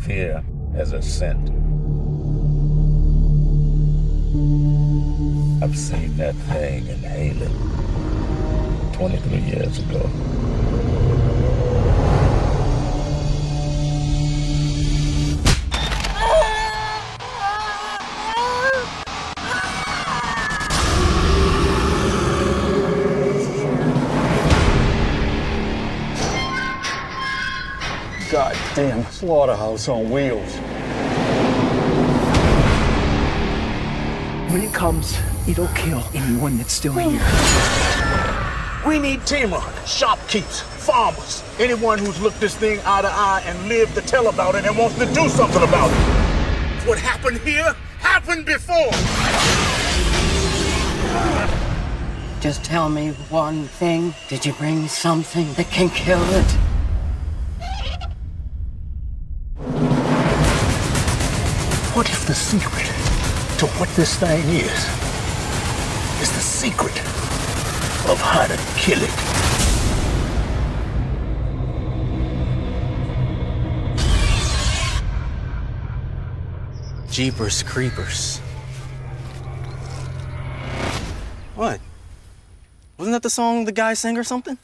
Fear as a scent. I've seen that thing inhale it 23 years ago. Goddamn slaughterhouse on wheels. When it comes, it'll kill anyone that's still hmm. here. We need timber, shopkeepers, farmers, anyone who's looked this thing eye to eye and lived to tell about it and wants to do something about it. What happened here happened before. Just tell me one thing. Did you bring something that can kill it? What if the secret to what this thing is is the secret of how to kill it? Jeepers Creepers. What? Wasn't that the song the guy sang or something?